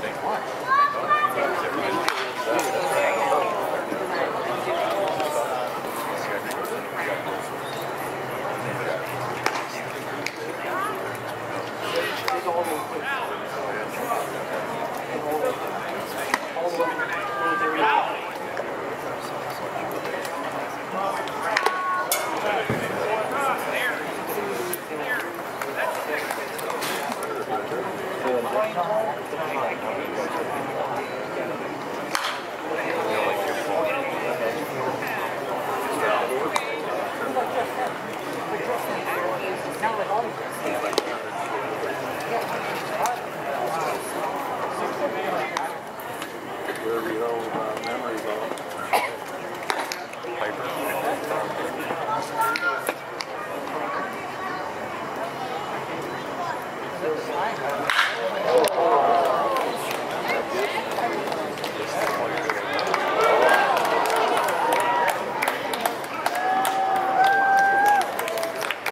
They watch. the old uh, memory book. Paper.